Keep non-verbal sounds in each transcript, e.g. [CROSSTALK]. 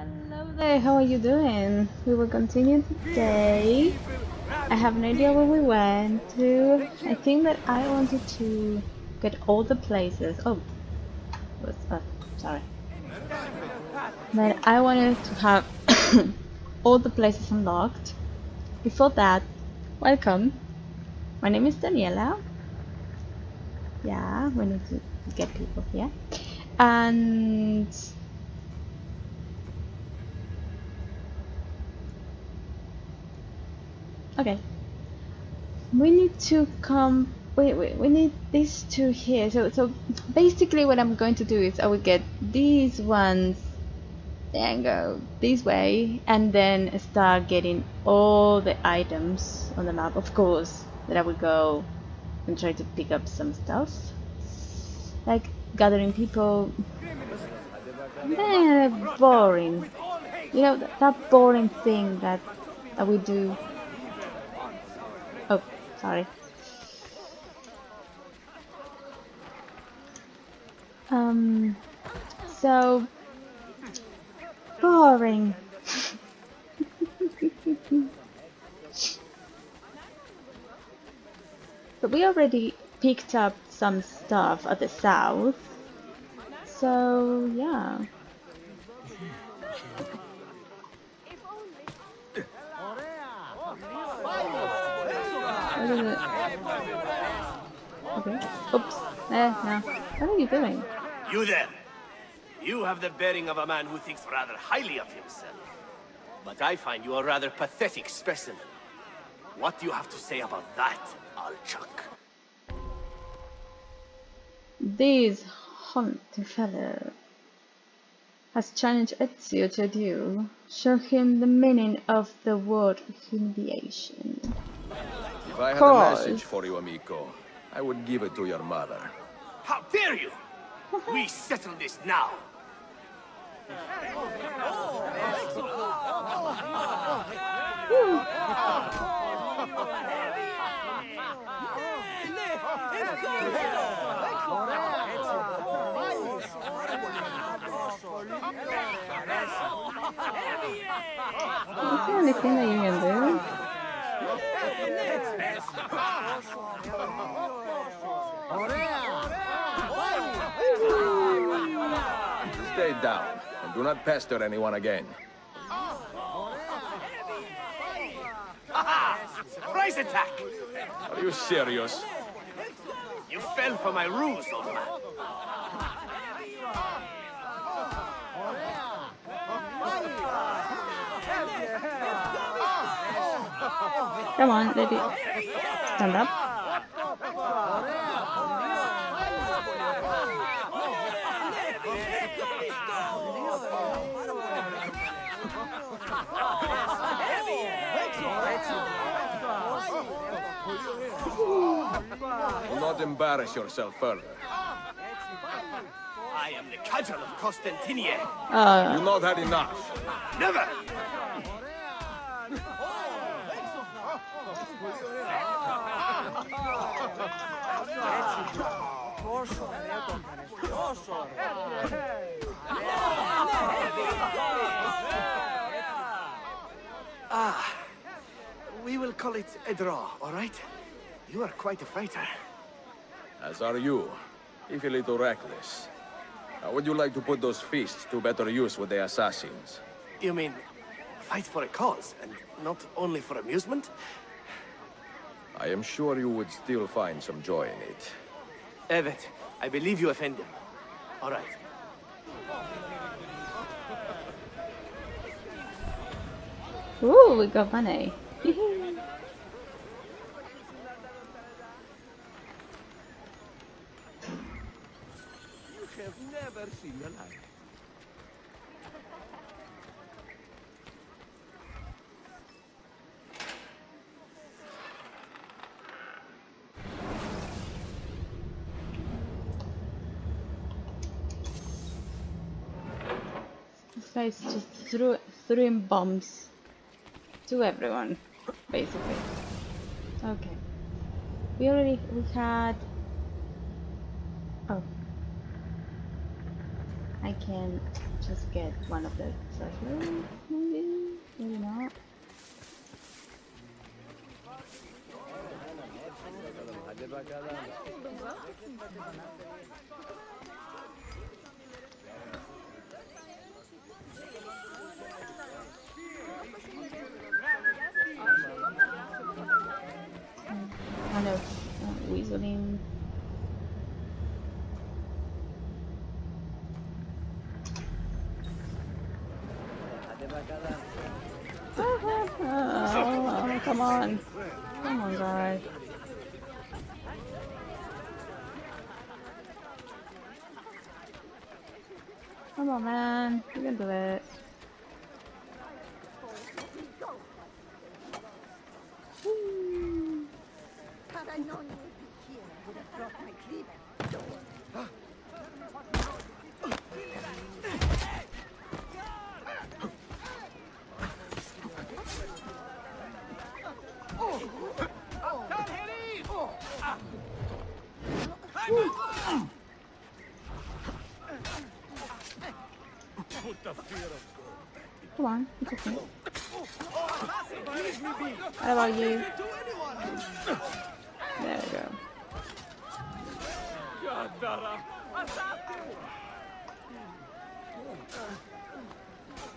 Hello there, how are you doing? We will continue today. I have no idea where we went to. I think that I wanted to get all the places. Oh, what's up? Uh, sorry. But I wanted to have [COUGHS] all the places unlocked. Before that, welcome. My name is Daniela. Yeah, we need to get people here. And Okay. We need to come. Wait, wait. We need these two here. So, so basically, what I'm going to do is I will get these ones and go this way, and then start getting all the items on the map. Of course, that I will go and try to pick up some stuff, like gathering people. Boring. You know that, that boring thing that that we do sorry. Um, so boring. [LAUGHS] but we already picked up some stuff at the south. So, yeah. What is it? Okay. Oops. Eh, no. What are you doing? You there. You have the bearing of a man who thinks rather highly of himself. But I find you a rather pathetic specimen. What do you have to say about that, Alchuk? This hunty fellow has challenged Ezio to a duel. Show him the meaning of the word humiliation. If I had a message for you, amico, I would give it to your mother. How dare you! we settle this now. Is there anything that you can do? Stay down, and do not pester anyone again. Surprise attack! Are you serious? You fell for my ruse, old man. Come on, lady. Stand up. Do not embarrass yourself further. I am the cudgel of Constantinople. Uh, You not had enough. Never! Ah, we will call it a draw, all right? You are quite a fighter. As are you, if a little reckless. How would you like to put those fists to better use with the assassins? You mean, fight for a cause, and not only for amusement? I am sure you would still find some joy in it. Evet, I believe you offend him. All right. ooh, we got money. [LAUGHS] You have never seen a light. This guy's just threw throwing bombs to everyone, basically. Okay. We already we had. Oh. I can just get one of the maybe? Maybe not. Uh, weaseling. Oh, come on. Come on, guys. Come on, man. You can do it. Woo. Had I known you would be here, I would have brought my cleaver. Come on, it's okay. What about you? There we go.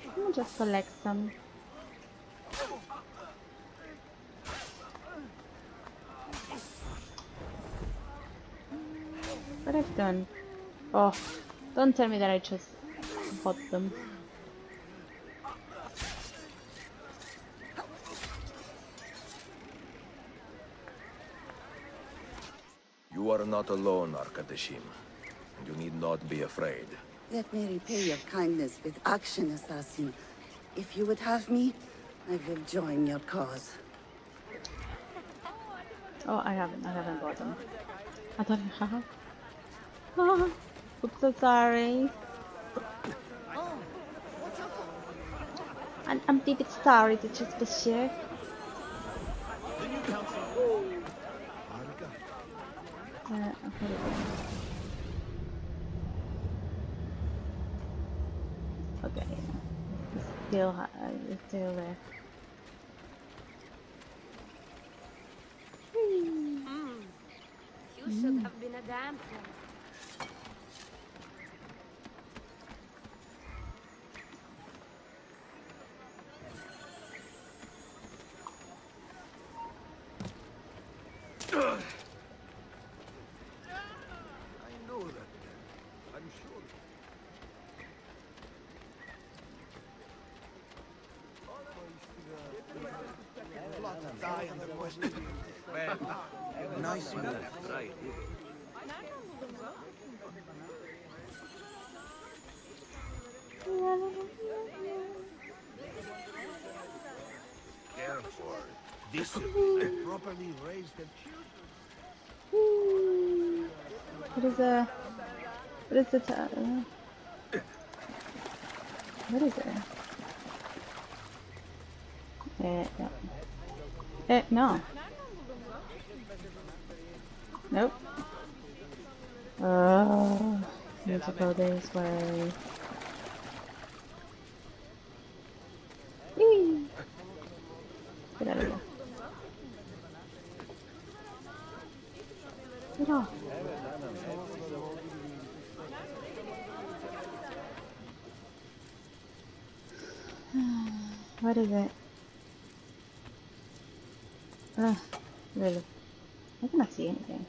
Let me just select some. What I've done? Oh, don't tell me that I just bought them. You are not alone, Arkadashim. And you need not be afraid. Let me repay your kindness with action, assassin. If you would have me, I will join your cause. Oh, I haven't. I haven't bought them. I thought I have. Oh, oops, so sorry. I'm, I'm a bit sorry to just be sure. Uh, okay. Okay. It's still, uh, it's still there. You should have been a dancer. I know that. I'm sure. Nice move. Right. Careful. Discipline. Properly raise the children. What is a... What is the... T uh, what is it? Eh, no. Eh, no. Nope. To go this way. Whee! Get out of there. Get off. What is it? Ugh, really? I cannot see anything.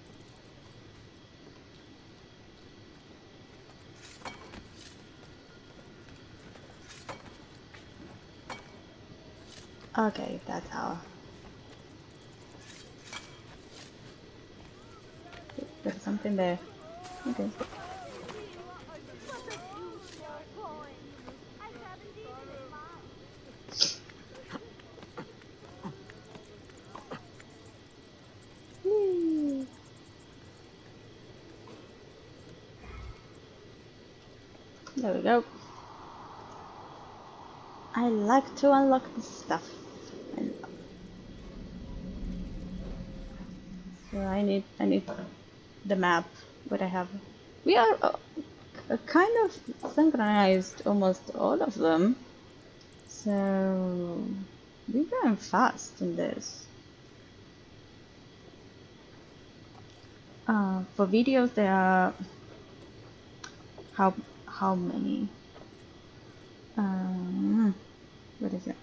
Okay, that's how. There's something there. Okay. There we go. I like to unlock the stuff. Need I need the map. What I have. We are. Oh, uh, kind of synchronized almost all of them. So we're going fast in this. Uh, for videos there are how how many? Um, what is it?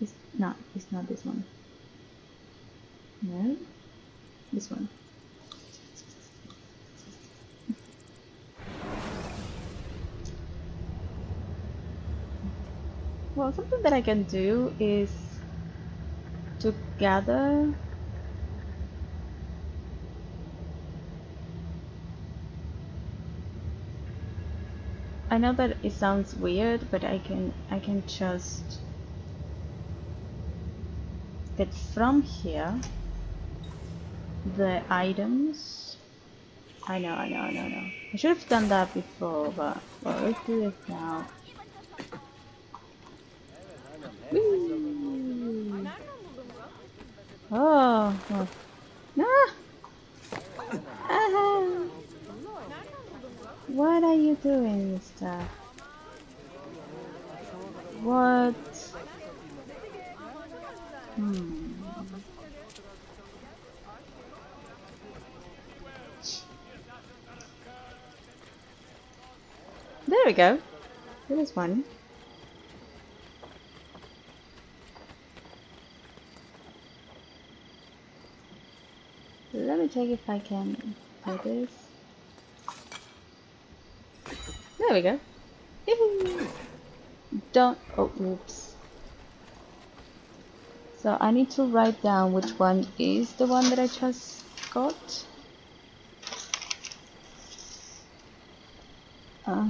It's not. It's not this one. No, this one. Well, something that I can do is to gather I know that it sounds weird, but I can I can just get from here the items. I know, I know, I know, I know. I should have done that before, but well, let's do this now. Oh, oh. Ah! Ah! What are you doing, mister? What? Hmm. There we go. There is one. Let me check if I can do this. There we go. Don't. Oh, oops. So I need to write down which one is the one that I just got. Uh,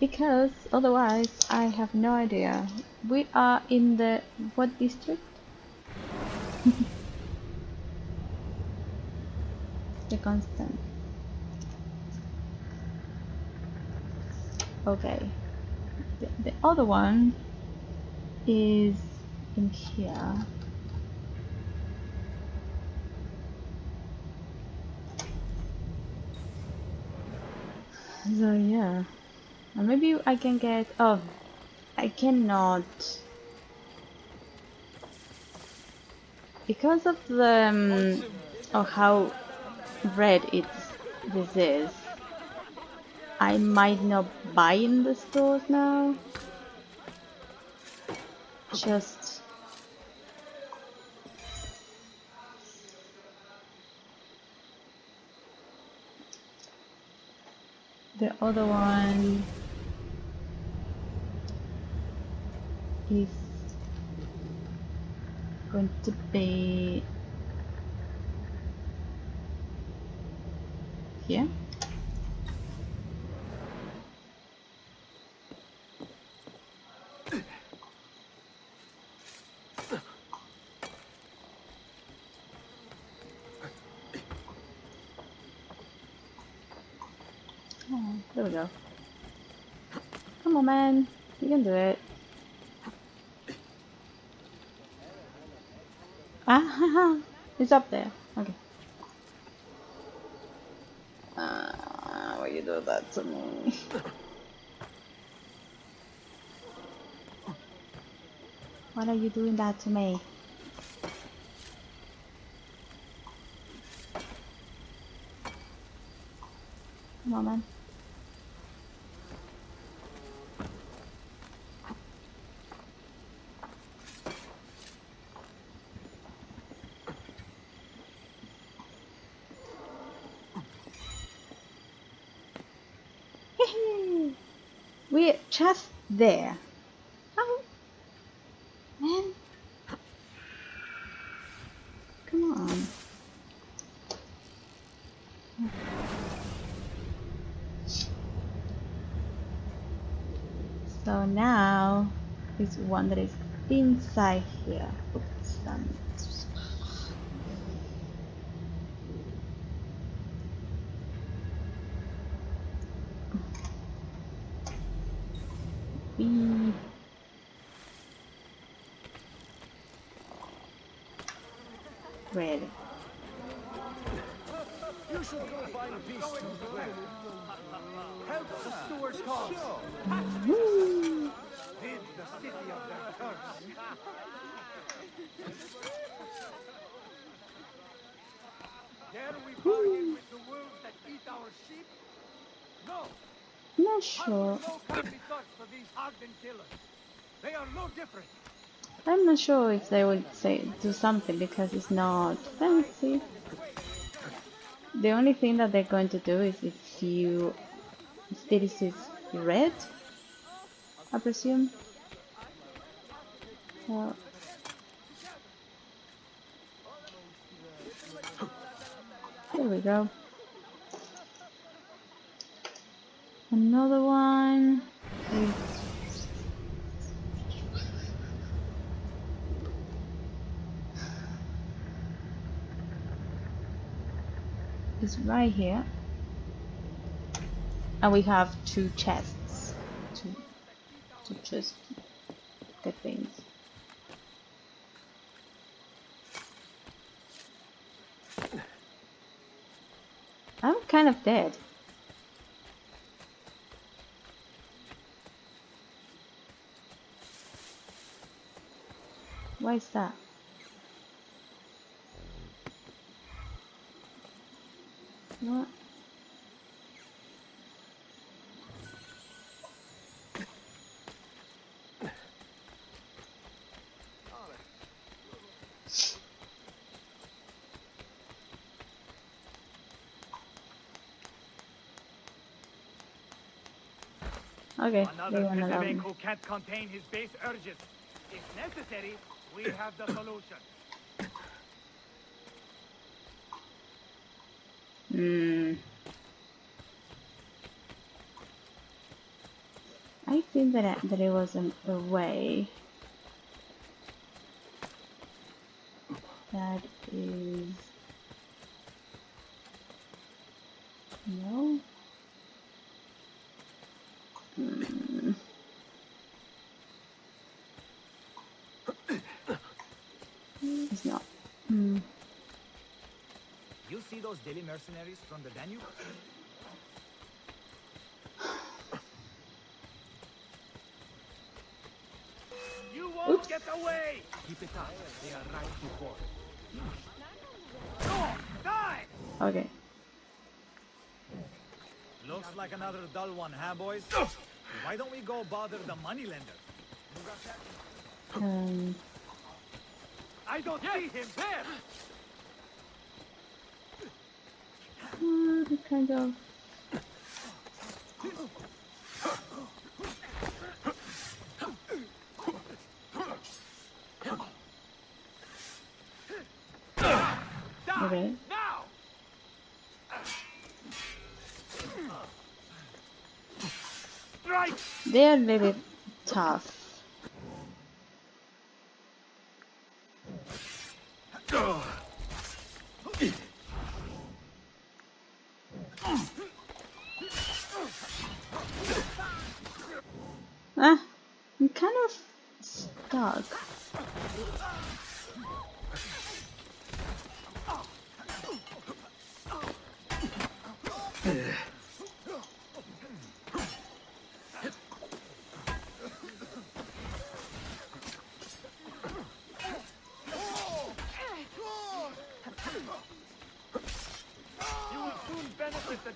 because otherwise I have no idea. We are in the what district? [LAUGHS] the constant. Okay. The, the other one is in here. So yeah. Or maybe I can get oh I cannot because of the um, of how red it this is I might not buy in the stores now. Just the other one is going to be here. Oh, there we go. Come on, man. You can do it. It's up there. Okay. Ah, why are you do that to me? What are you doing that to me? Come on, man. We're just there. Oh, man. Come on. So now is one that is inside here. Oops, I'm not sure if they would say do something because it's not fancy. The only thing that they're going to do is if you if this is red, I presume. Well, there we go. Another one. Is right here. And we have two chests to to just get things. I'm kind of dead. Why is that what Okay, they Another won't allow me. Who can't contain his base urges. If necessary, we have the solution. Hmm. I think that that it was an, a way that is no. Hmm. It's not. Hmm. You see those daily mercenaries from the Danube? You won't Oops. get away! Keep it up. They are right before. Go! Die! Okay. Looks like another dull one, huh, boys? Why don't we go bother the moneylender? Um. I don't see him there! Uh, kind of. Okay. Now! Strike! They are very tough.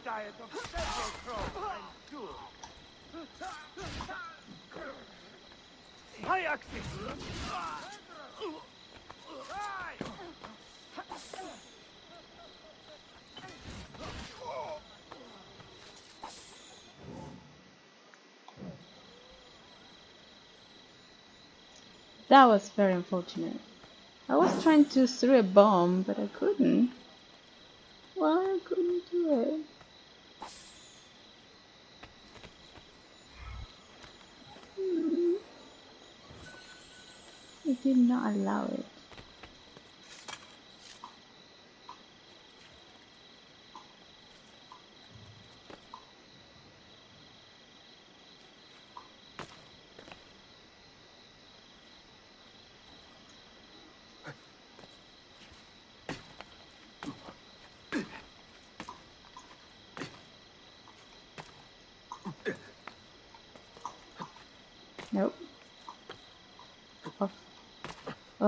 Diet of several crows, axis! That was very unfortunate. I was trying to throw a bomb, but I couldn't. Why I couldn't do it? Hmm. It did not allow it.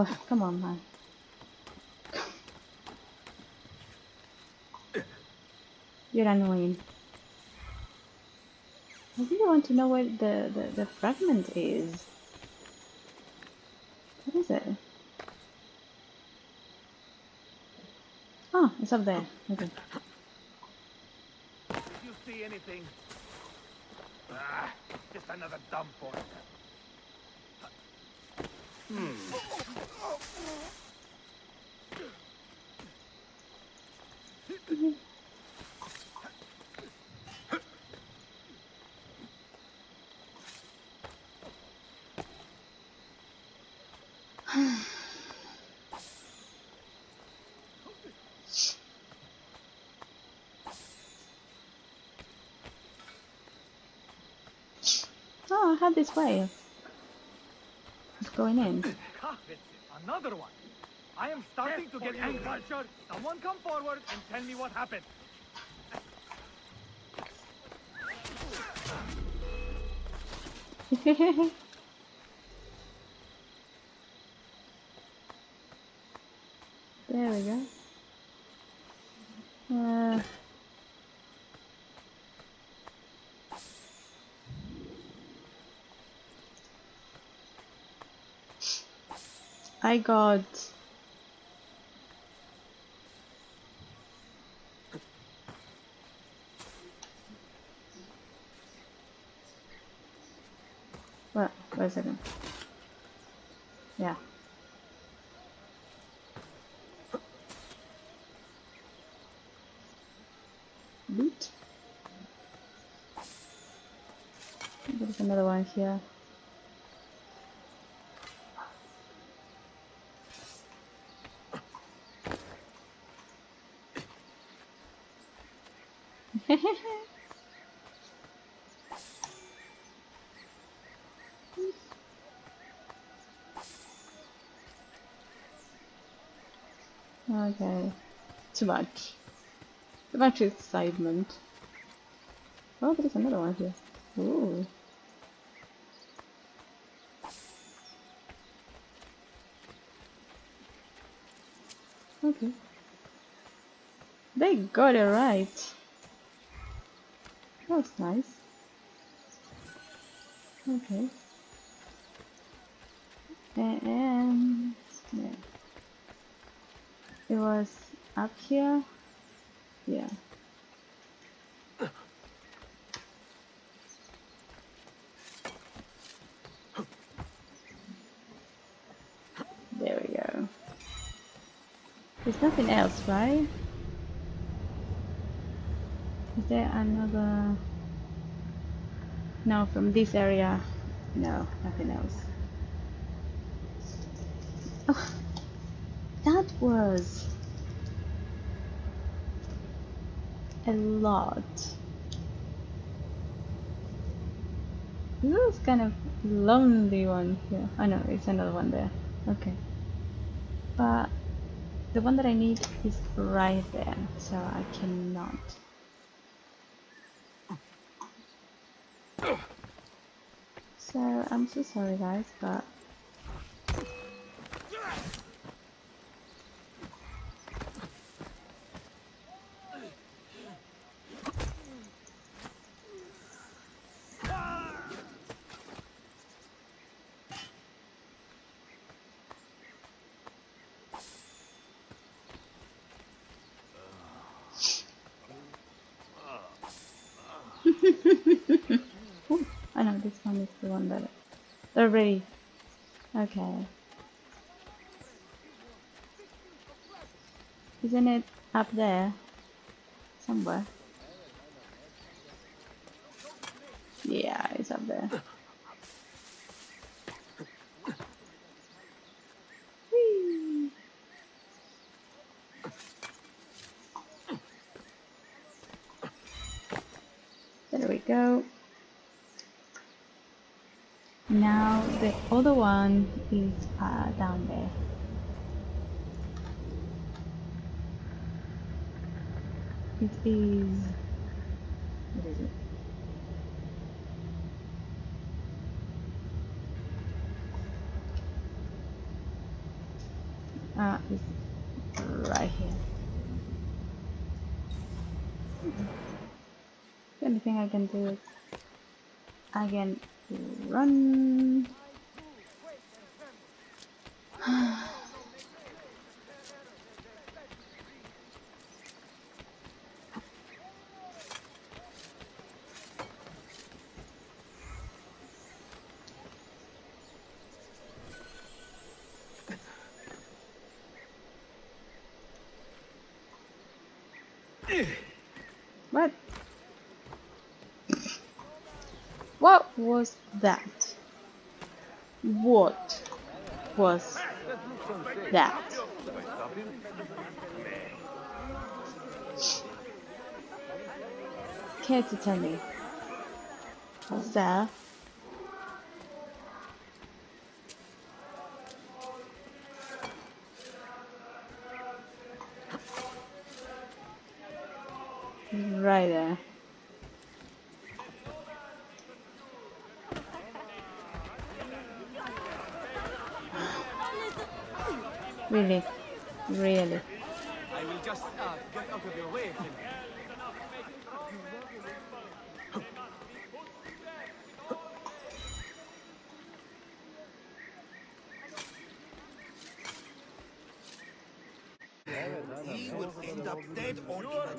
Oh, come on, man. You're annoying. I really want to know where the, the, the fragment is. What is it? Oh, it's up there. Okay. Did you see anything? Ah, just another dumb point. Hmm. [SIGHS] Oh, I had this way of of going in. Another one. I am starting to get anxious. Someone come forward and tell me what happened. [LAUGHS] there we go. Uh, I got What? Wait a second. Yeah. Loot. There's another one here. Okay. Too much. Too much excitement. Oh, there's another one here. Ooh. Okay. They got it right. That's nice. Okay. And yeah. It was up here. Yeah. There we go. There's nothing else, right? Is there another... No, from this area. No, nothing else. Oh, that was a lot. This is kind of lonely one here. I know it's another one there. Okay, but the one that I need is right there, so I cannot. So I'm so sorry guys, but Ooh, I know this is that they're ready. Okay. Isn't it up there? Somewhere. one is uh, down there. It is what is it? Uh, it's right here. The only thing I can do is I can run. [SIGHS] What? What was that? What was that? To tell me? What's that? Right there. Really? Really? I will just uh, get out of your way.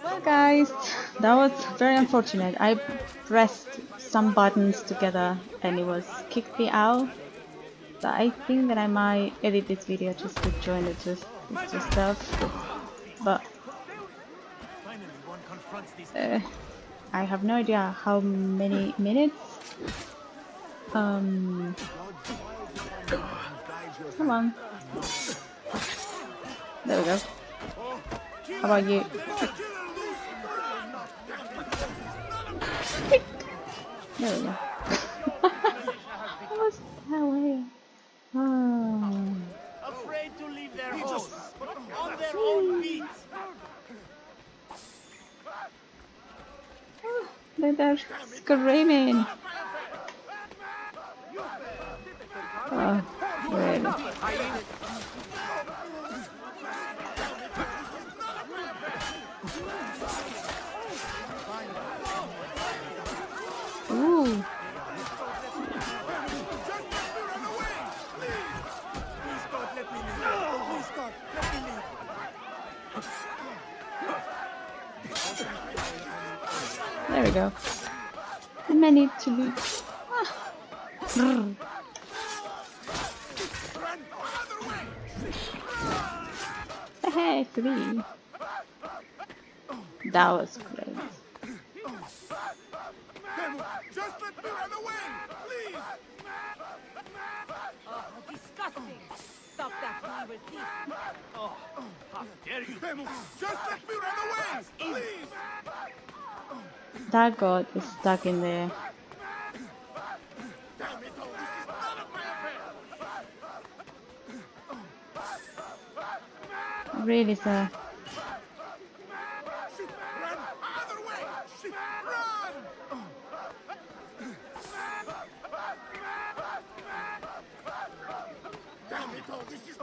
Well guys, that was very unfortunate. I pressed some buttons together and it was kicked me out. So I think that I might edit this video just to join the just, just stuff. But uh, I have no idea how many minutes. Um, come on. There we go. How about you? [LAUGHS] there we go. What's that way? Oh. Afraid to leave their homes on their own feet. They're, they're screaming. Oh, really? We go. I may need to be. Ah. Brr. Hey, three. That was great. Just let me run away, please! Stop that, or we will thief. How dare you? Temu, just let me run away, please! That god is stuck in there. Damn it all, this is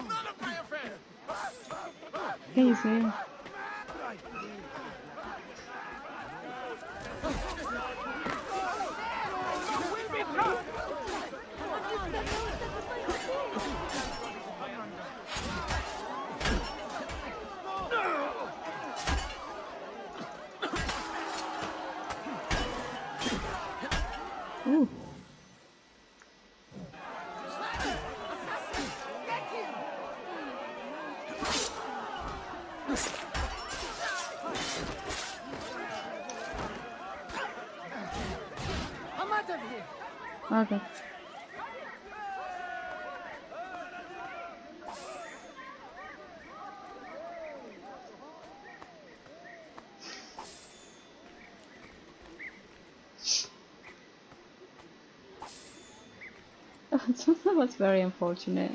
was very unfortunate.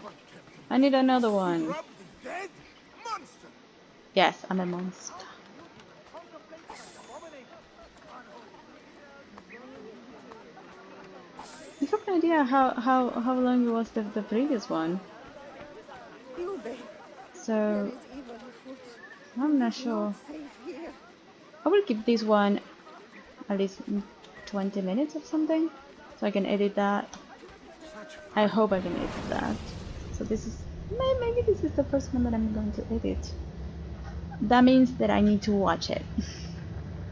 I need another one. Yes, I'm a monster. You have no idea how, how, how long it was the, the previous one. So. I'm not sure. I will keep this one at least mm, 20 minutes or something so I can edit that. I hope I can edit that. So this is maybe this is the first one that I'm going to edit. That means that I need to watch it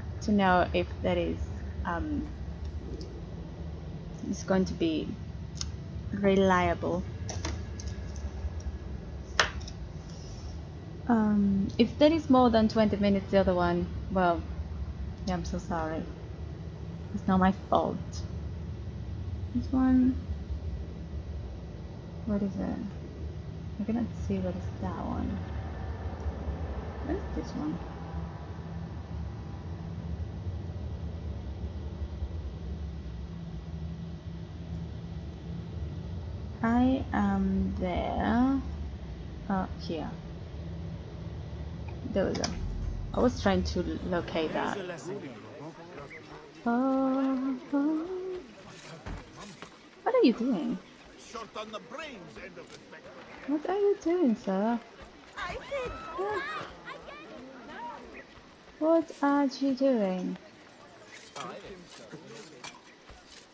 [LAUGHS] to know if that is um, it's going to be reliable. Um, if that is more than 20 minutes, the other one, well, yeah, I'm so sorry. It's not my fault. This one, what is it? I cannot see what is that one. What is this one? I am there. Oh, here. There we go. I was trying to locate that. Oh, oh. What are you doing? Short on the brains end of the spectrum. What are you doing, sir? I did. What are you doing?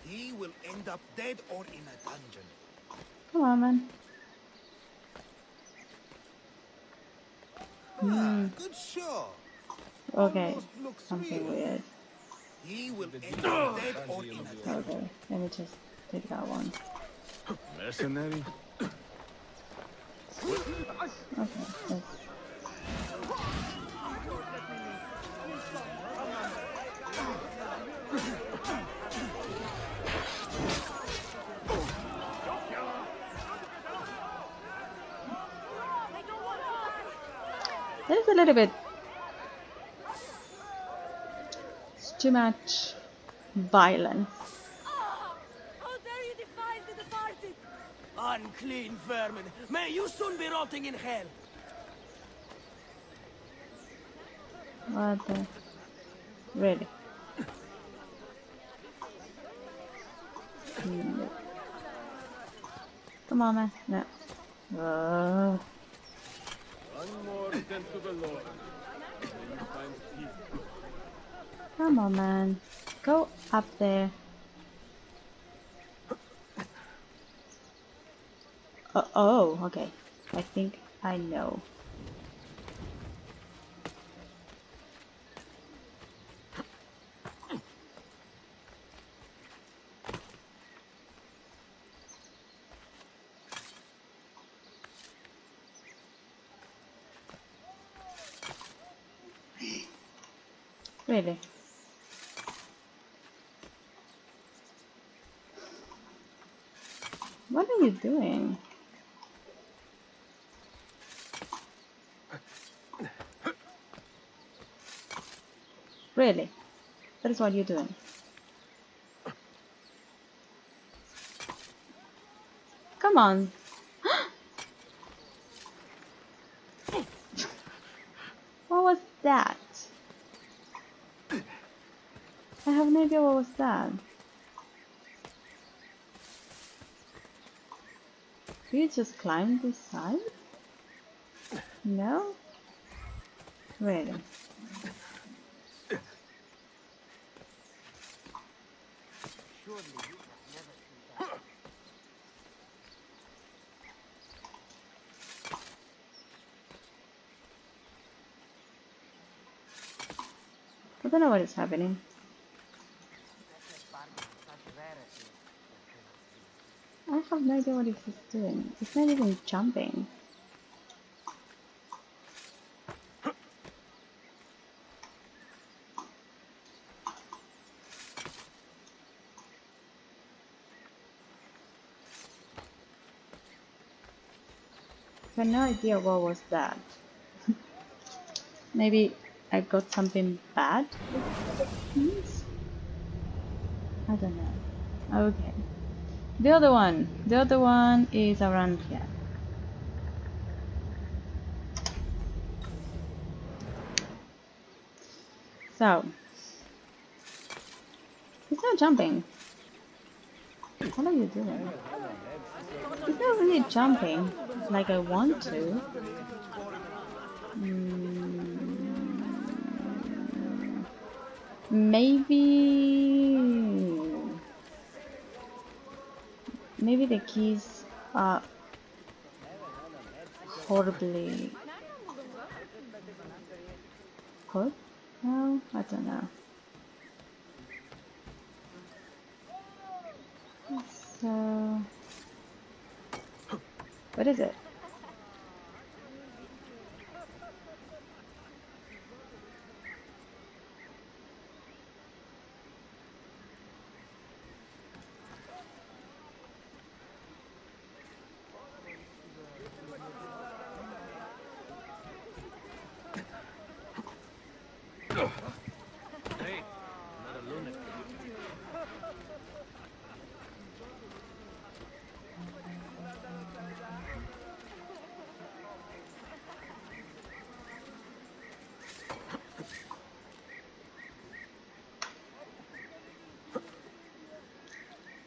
He will end up dead or in a dungeon. Come on, man. Ah, good shot. Okay, something real. weird. He will end up dead or in a dungeon. Okay, let me just take that one. Mercenary? Okay. There's a little bit it's too much violence. Oh, how dare you defile the departed? Unclean vermin! May you soon be rotting in hell! What the? Really? No. Come on, man. No. Uh, One more than to the Lord. Then you find peace. come on, man. Go up there. Uh, oh, okay. I think I know. Really? What are you doing? Really? That is what you're doing. Come on. [GASPS] what was that? I have no idea what was that. Did you just climb this side? No? Really? I don't know what is happening. I have no idea what is doing. It's not even jumping. I have no idea what was that. [LAUGHS] Maybe I got something bad? I don't know. Okay. The other one. The other one is around here. So. He's not jumping. What are you doing? It's not really jumping like I want to. Mm, maybe. Maybe the keys are horribly put. No, I don't know. So, what is it?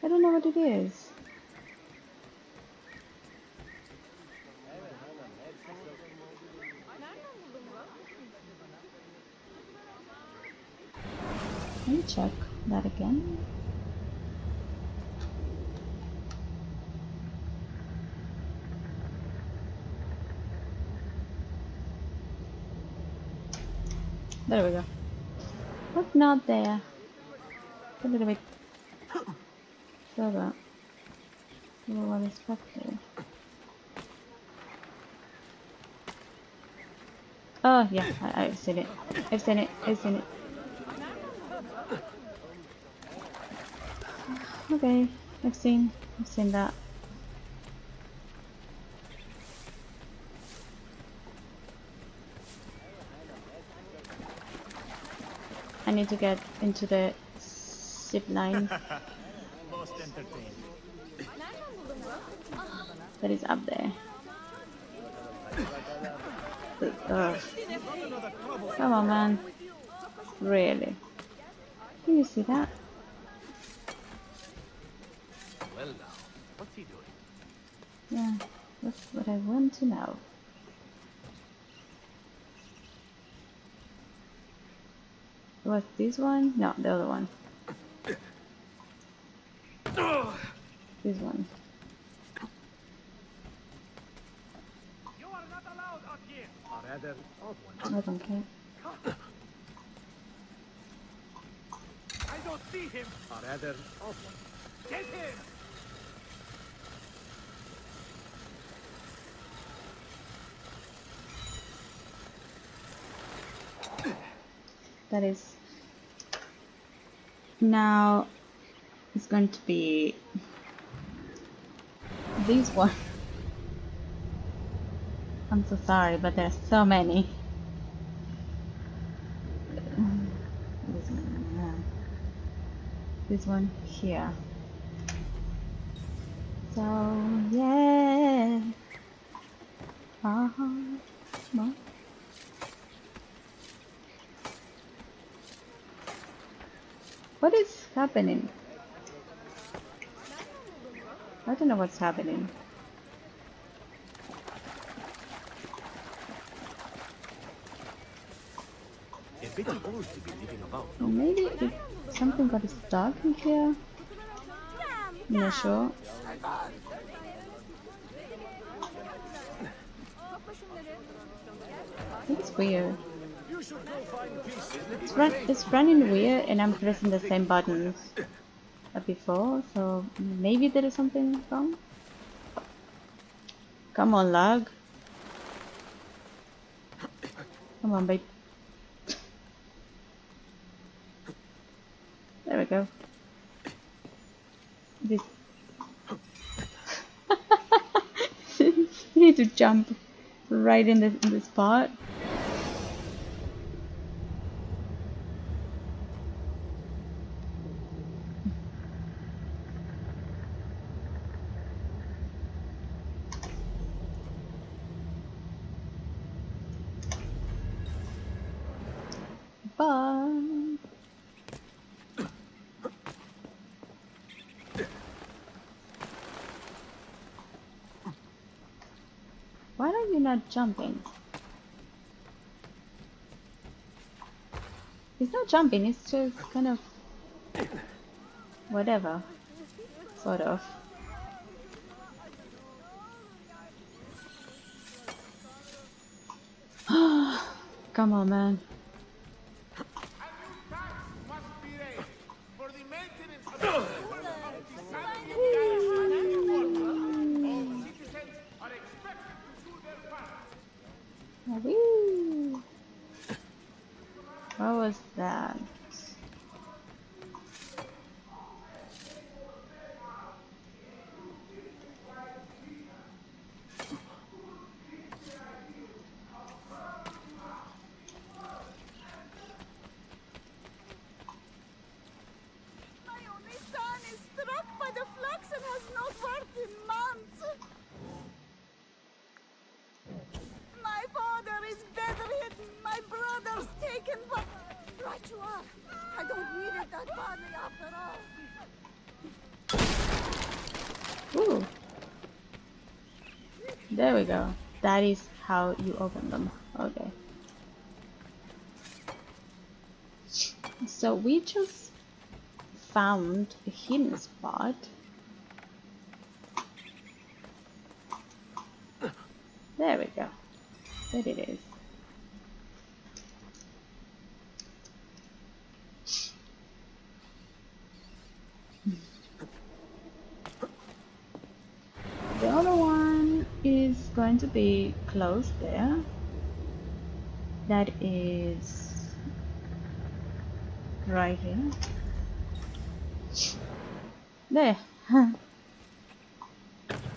I don't know what it is. Let me check that again. There we go. Look, not there. A little bit further. A little unexpected. Oh yeah, I, I've seen it. I've seen it. I've seen it. Okay, I've seen. I've seen that. I need to get into the zip line [LAUGHS] Most entertaining. that is up there. Ugh. Come on, man. Really? Can you see that? Well now, what's he doing? Yeah, that's what I want to know. Was this one? No, the other one. This one. You are not allowed out here. Or rather, one. I don't care. I don't see him. Or rather, one. Get him. That is. Now it's going to be this one. I'm so sorry, but there's so many. This one. This one here. So yeah. Uh-huh. Well, What is happening? I don't know what's happening. A bit old to be living about, no? Maybe it, something got stuck in here. I'm not sure. It's weird. It's, run, it's running weird and I'm pressing the same buttons before, so maybe there is something wrong? Come on, lag. Come on, babe. There we go. This. [LAUGHS] you need to jump right in the, in the spot. Not jumping? It's not jumping, it's just kind of whatever. Sort of. [GASPS] Come on, man. There we go. That is how you open them. Okay. So we just found a hidden spot. There we go. There it is. The other one is going to be close there. That is right here. There. [LAUGHS]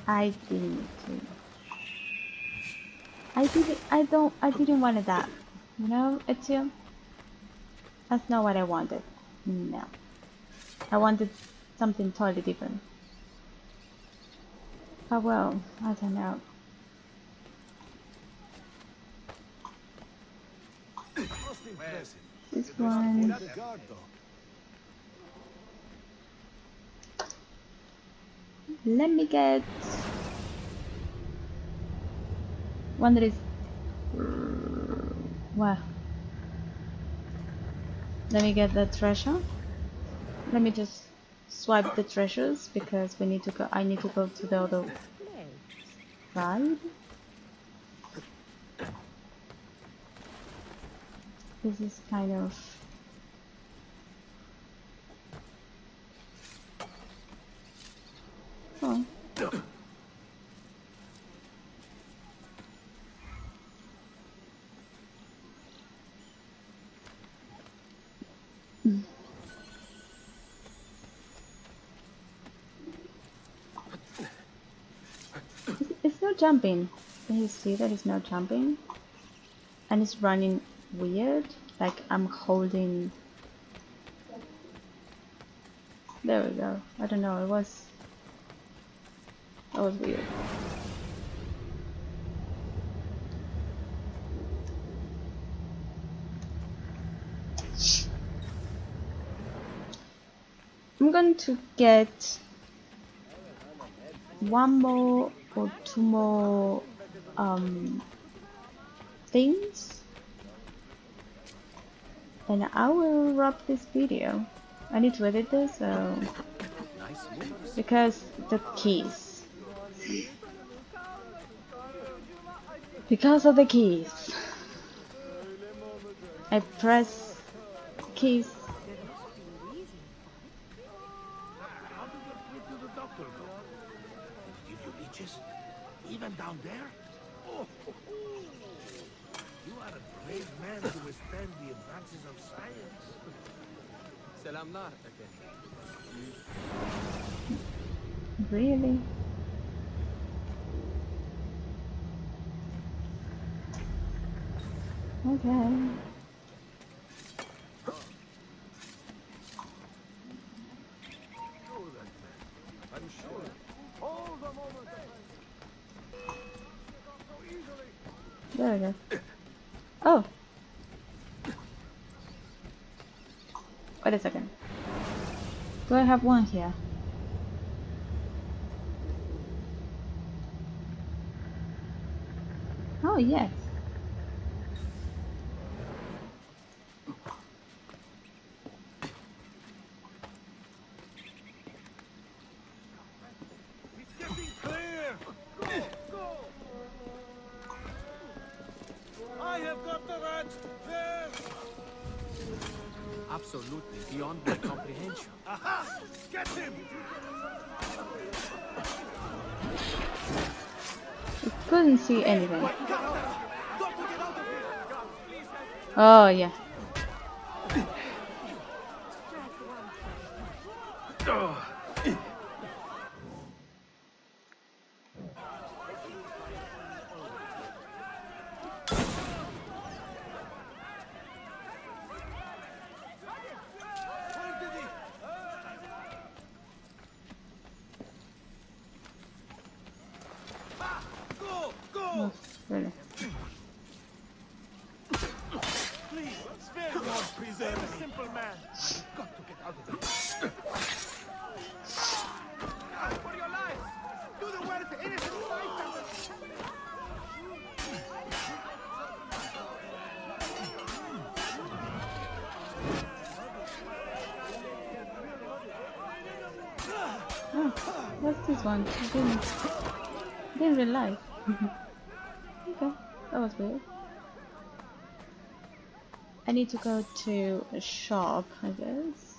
I didn't. I didn't. I don't. I didn't want that. You know, Ezio. That's not what I wanted. No. I wanted something totally different. Oh well, I don't know. This one. Let me get one that is uh, wow. Let me get the treasure. Let me just swipe the treasures because we need to go. I need to go to the other side. This is kind of oh. It's not jumping. Can you see that it's not jumping? And it's running weird. Like I'm holding. There we go. I don't know. It was. That was weird. I'm going to get one more or two more um, things and I will wrap this video. I need to edit this so. Because the keys. Because of the keys. I press keys How did the trip to the doctor go? Did you leeches? Even down there? Oh, you are a brave man to withstand of science. Selamlar, really? Okay I have one here? Oh, yes. Oh, yeah. Where did he? Ah! Go! Go! Oh, really. Please, spare God preserve a simple man. Got to get out of here. For your lives! Do the work to innocent bystanders! Oh, what's this one? I didn't, I didn't realize. okay, that was weird. I need to go to a shop, I guess.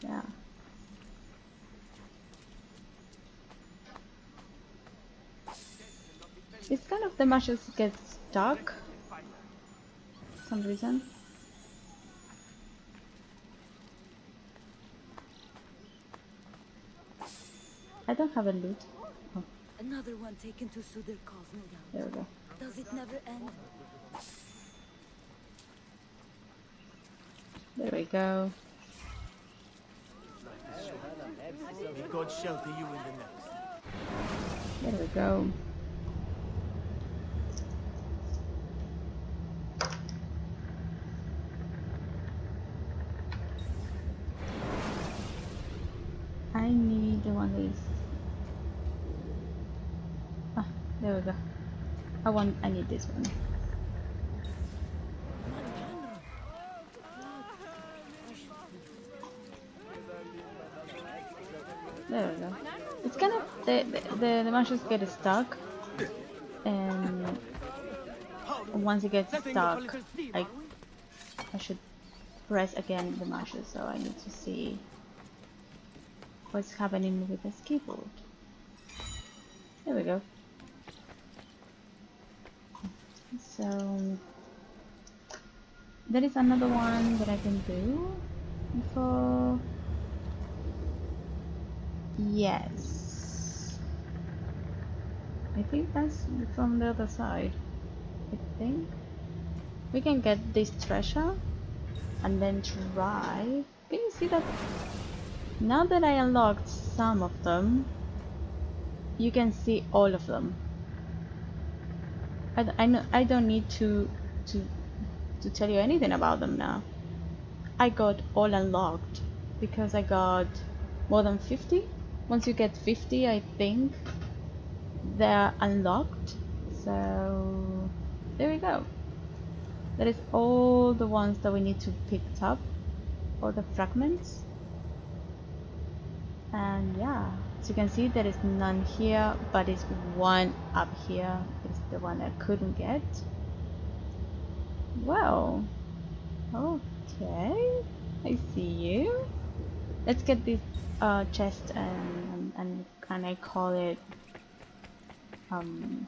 Yeah. It's kind of the matches get stuck. For some reason. Don't have a loot. Oh, Another one taken to soothe their no doubt. there we go. Does it never end? There we go. May God shelter you in the next. There we go. I need the one that is. Ah, there we go. I want. I need this one. There we go. It's kind of the the the, the matches get stuck, and once it gets stuck, I I should press again the mashes. So I need to see what's happening with this keyboard. There we go. So there is another one that I can do for yes. I think that's from the other side. I think we can get this treasure and then try. Can you see that? Now that I unlocked some of them, you can see all of them. I, I, I don't need to, to, to tell you anything about them now. I got all unlocked because I got more than 50. Once you get 50, I think they're unlocked. So there we go. That is all the ones that we need to pick up, all the fragments. And yeah, as you can see, there is none here, but it's one up here. The one I couldn't get. Well, okay, I see you. Let's get this uh, chest and, and and I call it um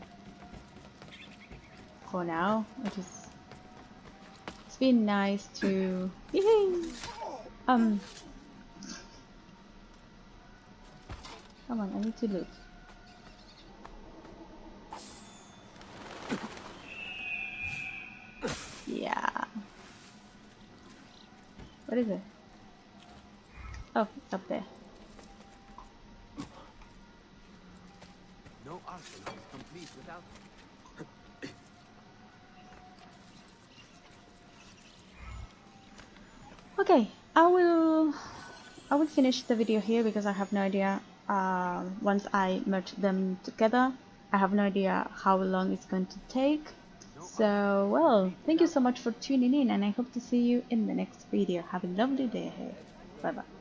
for now. It is it's been nice to um Come on, I need to loot. Yeah. What is it? Oh, it's up there. No arsenal is complete without [COUGHS] Okay, I will I will finish the video here because I have no idea uh, once I merge them together I have no idea how long it's going to take so well thank you so much for tuning in and I hope to see you in the next video. Have a lovely day ahead. Bye bye